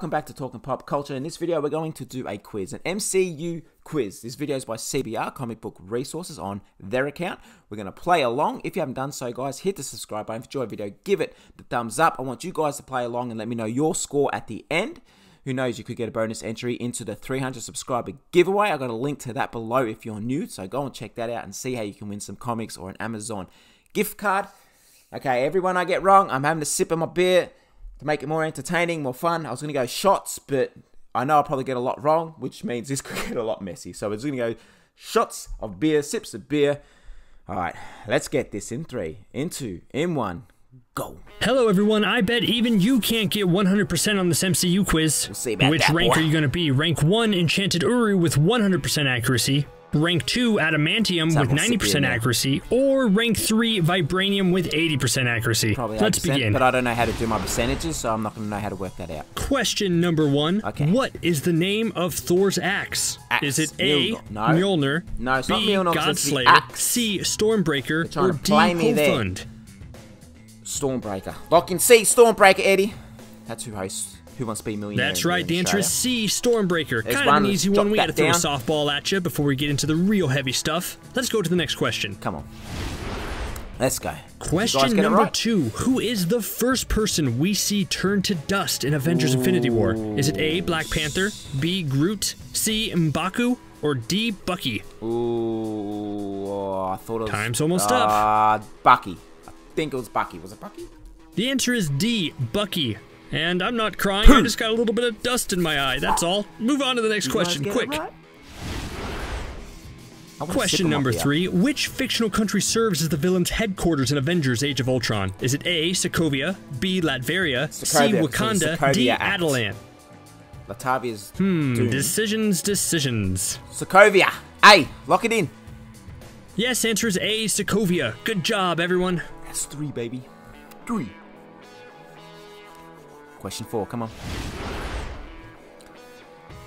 Welcome back to Talking Pop Culture. In this video, we're going to do a quiz, an MCU quiz. This video is by CBR, Comic Book Resources, on their account. We're going to play along. If you haven't done so, guys, hit the subscribe button. If you enjoyed the video, give it the thumbs up. I want you guys to play along and let me know your score at the end. Who knows, you could get a bonus entry into the 300 subscriber giveaway. I got a link to that below if you're new, so go and check that out and see how you can win some comics or an Amazon gift card. Okay, everyone I get wrong, I'm having a sip of my beer to make it more entertaining, more fun. I was going to go shots, but I know I'll probably get a lot wrong, which means this could get a lot messy. So it's going to go shots of beer, sips of beer. All right, let's get this in three, in two, in one. Go. Hello, everyone. I bet even you can't get 100% on this MCU quiz. We'll Which rank boy. are you going to be? Rank 1, Enchanted Uru with 100% accuracy. Rank 2, Adamantium with will sit here 90% accuracy. Or Rank 3, Vibranium with 80% accuracy. Probably Let's begin. But I don't know how to do my percentages, so I'm not going to know how to work that out. Question number 1. Okay. What is the name of Thor's axe? Axe. Is it A, Mjolnir. No. Mjolnir, No, it's B, not Mjolnir, Godslayer, axe. C, Stormbreaker, or D, play me there. Hofund? Stormbreaker. Lock in C, Stormbreaker, Eddie. That's who hosts Who Wants to Be a Millionaire. That's right. The answer is C, Stormbreaker. Kind of an easy one. We got to throw a softball at you before we get into the real heavy stuff. Let's go to the next question. Come on. Let's go. Question number right? two Who is the first person we see turn to dust in Avengers Infinity War? Is it A, Black Panther, B, Groot, C, Mbaku, or D, Bucky? Ooh, oh, I thought it was. Time's almost uh, up. Bucky. I think it was Bucky. Was it Bucky? The answer is D, Bucky. And I'm not crying, I just got a little bit of dust in my eye, that's all. Move on to the next You question, quick. right? I wanna sip Question number three. Which fictional country serves as the villain's headquarters in Avengers Age of Ultron? Is it A, Sokovia, B, Latveria, C, Wakanda, Sokovia D, Act. Attilan? Latavia's. Hmm, Doom. decisions, decisions. Sokovia. A, lock it in. Yes, answer is A, Sokovia. Good job, everyone. That's three, baby. Three. Question four. Come on.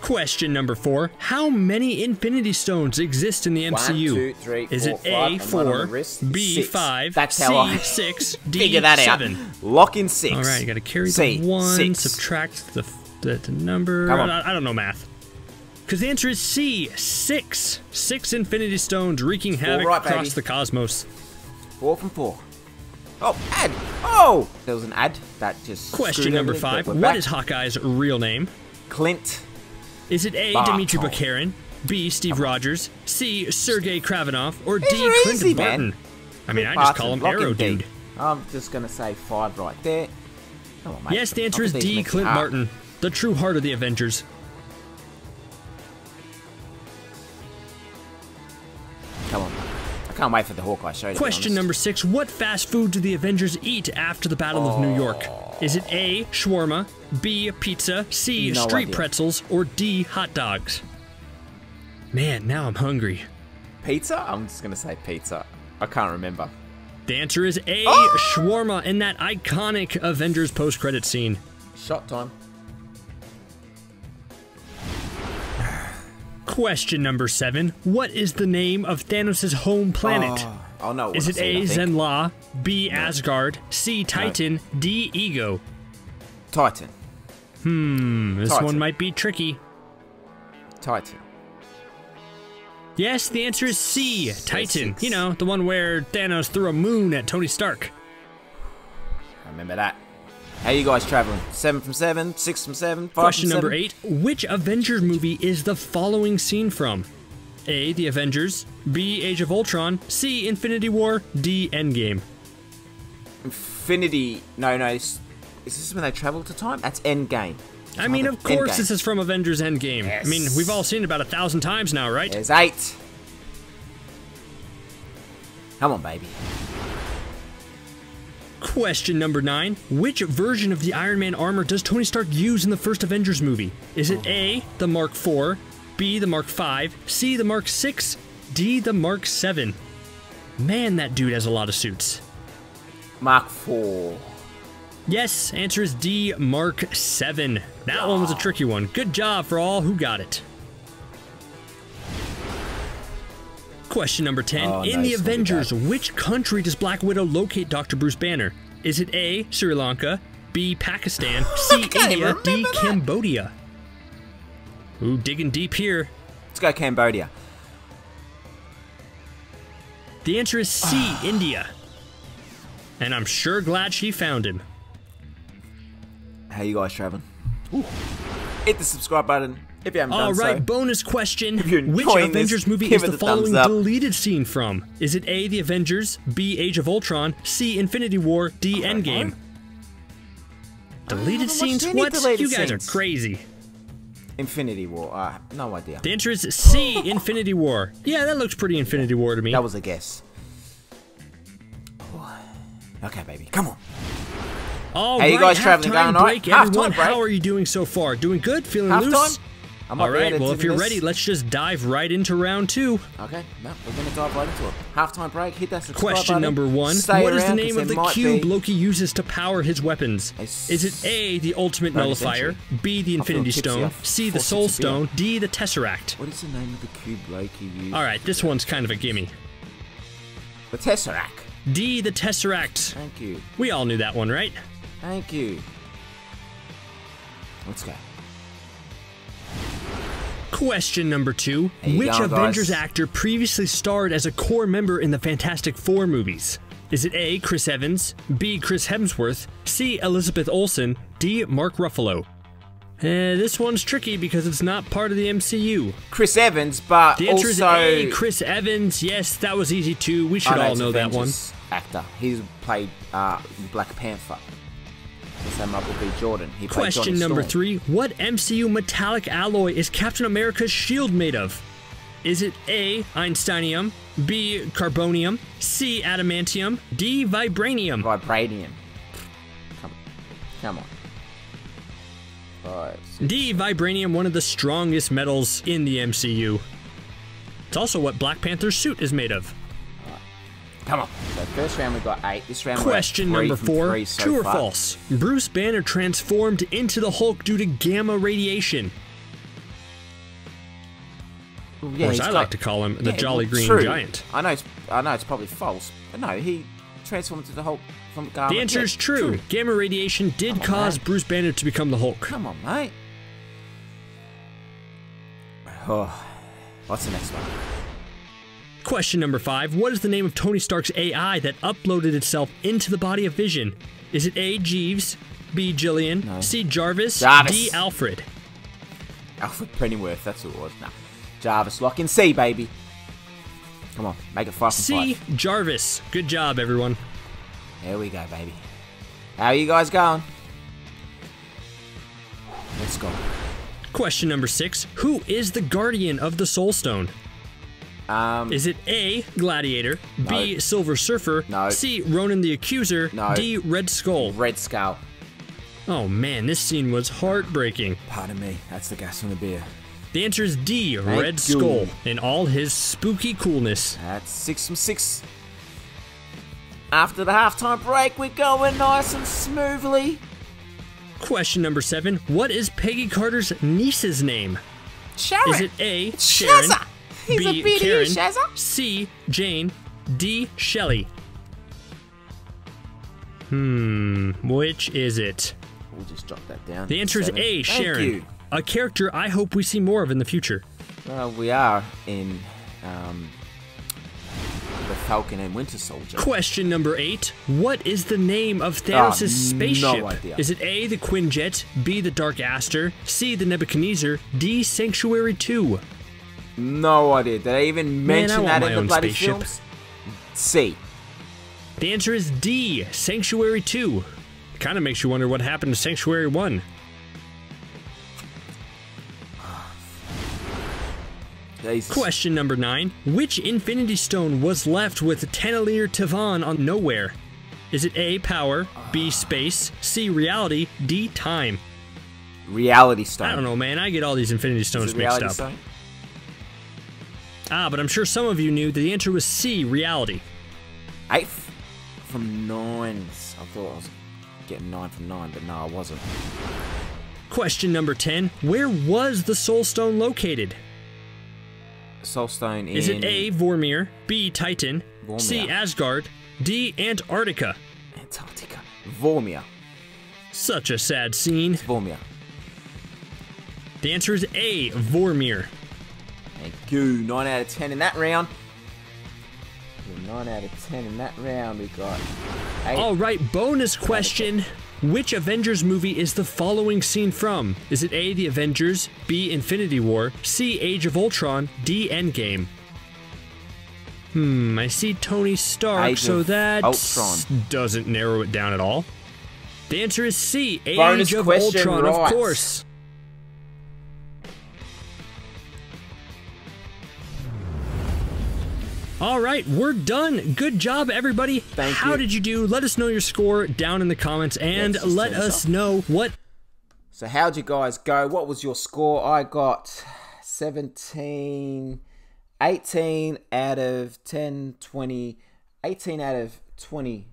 Question number four. How many Infinity Stones exist in the MCU? One, two, three, is four, it five, A, and one on the four. B, Six. five, That's C, how I six, D, Figure that seven? out. Lock in six. All right, you got to carry C, the one, six. subtract the, the, the number. Come on. I, I don't know math. Because the answer is C, six. Six Infinity Stones wreaking havoc right, across baby. the cosmos. Four from four. Oh, ad. Oh, there was an ad that just. Question number five. What back. is Hawkeye's real name? Clint? Is it A, Barton. Dimitri Bakarin, B, Steve Rogers, C, Sergei Kravinov, or D, These are Clint easy, Barton? man. I mean, I just call him Arrow. Dude. I'm just gonna say five right there. Come on. Yes, the answer is D, Clint meant to be Barton, the true heart of the Avengers. I can't wait for the Hawkeye show. to Question number six. What fast food do the Avengers eat after the Battle of New York? Oh. Is it A, shawarma, B, pizza, C, No street idea. pretzels, or D, hot dogs? Man, now I'm hungry. Pizza? I'm just gonna say pizza. I can't remember. The answer is A, Oh! shawarma in that iconic Avengers post-credit scene. Shot time. Question number seven. What is the name of Thanos' home planet? Oh no. is it A, said, I think. Zenla, B, Asgard, C, Titan, D, Ego? Titan. Hmm, this Titan. one might be tricky. Titan. Yes, the answer is C, Titan. You know, the one where Thanos threw a moon at Tony Stark. I remember that. How you guys traveling? Seven from seven, six from seven, five Question from number seven? eight. Which Avengers movie is the following scene from? A, The Avengers, B, Age of Ultron, C, Infinity War, D, Endgame. Infinity. No, no. Is, is this when they travel to time? That's Endgame. I mean, of course, Endgame. this is from Avengers Endgame. I mean, we've all seen it about a thousand times now, right? There's eight. Come on, baby. Question number nine. Which version of the Iron Man armor does Tony Stark use in the first Avengers movie? Is it A, the Mark IV, B, the Mark V, C, the Mark VI, D, the Mark VII? Man, that dude has a lot of suits. Mark four. Yes, answer is D, Mark VII. That one was a tricky one. Good job for all who got it. Question number 10. Oh, In no, the this will be Avengers, which country does Black Widow locate Dr. Bruce Banner? Is it A, Sri Lanka, B. Pakistan, C. India, D. that. Cambodia. Ooh, digging deep here. Let's go Cambodia. The answer is C. Ah. India. And I'm sure glad she found him. How you guys traveling? Hit the subscribe button if you haven't All done right, so. bonus question. Which Avengers this, movie is the following deleted scene from? Is it A, The Avengers, B, Age of Ultron, C, Infinity War, D. Endgame? Deleted scenes? What? deleted You guys scenes. are crazy. Infinity War. Uh, no idea. The answer is C, Infinity War. Yeah, that looks pretty Infinity War to me. That was a guess. Okay, baby, come on. All How you guys traveling? halftime Going all right? break, everyone. How are you doing so far? Doing good? Feeling Halftime? loose? Might All right. Well, if you're this. ready, let's just dive right into round two. Okay, no, we're gonna dive right into it. Halftime break. Hit that subscribe Question button. number one: Stay What is the name of the cube be- Loki uses to power his weapons? Is it A, the Ultimate Nullifier. B, the Infinity Stone, C, the Soul sips of beer. Stone, D, the Tesseract? What is the name of the cube Loki uses? All right, this one's kind of a gimme. The Tesseract. D, the Tesseract. Thank you. We all knew that one, right? Thank you. Let's go. Question number two. You Which go, Avengers guys. actor previously starred as a core member in the Fantastic Four movies? Is it A. Chris Evans, B. Chris Hemsworth, C. Elizabeth Olsen, D. Mark Ruffalo? Eh, this one's tricky because it's not part of the MCU. Chris Evans, but The answer also is A. Chris Evans. Yes, that was easy too. We should I all know that one. Avengers Actor. He's played uh, Black Panther. The same Michael B. Jordan. He Question number three. What MCU metallic alloy is Captain America's shield made of? Is it A. Einsteinium, B. Carbonium, C. Adamantium, D. Vibranium? Vibranium. Come, come on. Five, six. D. Vibranium, one of the strongest metals in the MCU. It's also what Black Panther's suit is made of. Come on. So first round we got eight. This round Question we're three number four. three so True or far. false? Bruce Banner transformed into the Hulk due to gamma radiation. Well, Of yeah, course, he's I got- like to call him the yeah, Jolly well, Green true. Giant. I know. It's, I know it's probably false, but no, he transformed into the Hulk from the Gamma. The answer Yeah, is true. Gamma radiation did on, cause man. Bruce Banner to become the Hulk. Come on, mate. Oh, what's the next one? Question number five What is the name of Tony Stark's AI that uploaded itself into the body of Vision? Is it A. Jeeves, B. Jillian, No. C. Jarvis, Jarvis. D. Alfred? Alfred Pennyworth. That's who it was. Nah, Jarvis. Lock in C, baby. Come on, make it fast. C. five. Jarvis. Good job, everyone. There we go, baby. How are you guys going? Let's go. Question number six Who is the guardian of the Soul Stone? Um, Is it A. Gladiator, B. Silver Surfer, No. C. Ronan the Accuser, No. D. Red Skull? Red Skull. Oh man, this scene was heartbreaking. Pardon me. That's the gas on the beer. The answer is D. Red. Skull in all his spooky coolness. That's six from six. After the halftime break, we're going nice and smoothly. Question number seven. What is Peggy Carter's niece's name? Sharon. Is it A. Sharon, Shazza. He's B. a bitty Karen, Shazza. C. Jane, D. Shelly. Hmm, which is it? We'll just drop that down. The answer is A. Thank Sharon. You. A character I hope we see more of in the future. Well, we are in um, the Falcon and Winter Soldier. Question number eight. What is the name of Thanos' Ah, no spaceship? idea. Is it A, the Quinjet, B, the Dark Aster, C, the Nebuchadnezzar, D, Sanctuary 2? No idea. Did I even Man, I mention that in the bloody spaceship. films? C. The answer is D, Sanctuary 2. Kind of makes you wonder what happened to Sanctuary 1. Jesus. Question number nine. Which Infinity Stone was left with Taneleer Tivan on Knowhere? Is it A, power, B, space, C, reality, D, time? Reality Stone. I don't know, man. I get all these Infinity Stones mixed up. Stone? Ah, but I'm sure some of you knew that the answer was C, reality. Eight from nine. I thought I was getting nine from nine, but no, I wasn't. Question number 10. Where was the Soul Stone located? Soul Stone in. Is it A, Vormir, B, Titan, C, Asgard, D, Antarctica? Antarctica. Vormir. Such a sad scene. Vormir. The answer is A. Vormir. Thank you. 9 out of 10 in that round. 9 out of 10 in that round. We got 8. All right, bonus question. Which Avengers movie is the following scene from? Is it A, The Avengers, B, Infinity War, C, Age of Ultron, D, Endgame? Hmm, I see Tony Stark, Age so that Ultron. doesn't narrow it down at all. The answer is C, Age Bonus of Ultron, of course. All right, we're done. Good job, everybody. Thank How you. did you do? Let us know your score down in the comments and Let's let us know what So how'd you guys go? What was your score? I got 17, 18 out of 10, 20, 18 out of 21.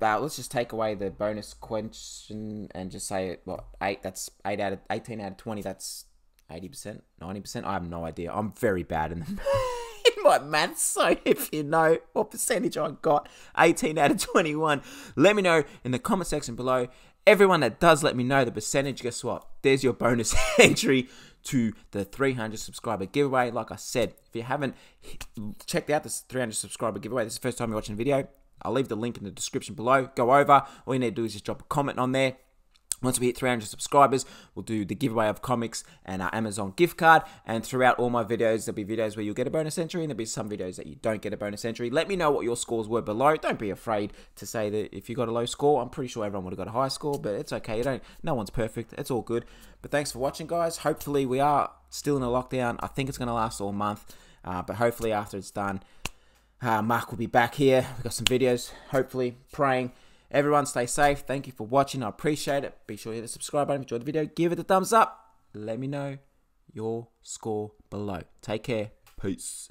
Well, let's just take away the bonus question and just say it, what, 8, that's 8 out of 18 out of 20, that's 80%, 90%. I have no idea. I'm very bad in the my maths, so if you know what percentage I got, 18 out of 21, let me know in the comment section below. Everyone that does let me know the percentage, guess what? There's your bonus entry to the 300 subscriber giveaway. Like I said, if you haven't checked out this 300 subscriber giveaway, this is the first time you're watching the video, I'll leave the link in the description below. Go over. All you need to do is just drop a comment on there. Once we hit 300 subscribers, we'll do the giveaway of comics and our Amazon gift card. And throughout all my videos, there'll be videos where you'll get a bonus entry, and there'll be some videos that you don't get a bonus entry. Let me know what your scores were below. Don't be afraid to say that if you got a low score. I'm pretty sure everyone would have got a high score, but it's okay. You don't. No one's perfect. It's all good. But thanks for watching, guys. Hopefully, we are still in a lockdown. I think it's going to last all month, uh, but hopefully, after it's done, uh, Mark will be back here. We've got some videos, hopefully, praying. Everyone stay safe. Thank you for watching. I appreciate it. Be sure to hit the subscribe button if you enjoyed the video. Give it a thumbs up. Let me know your score below. Take care. Peace.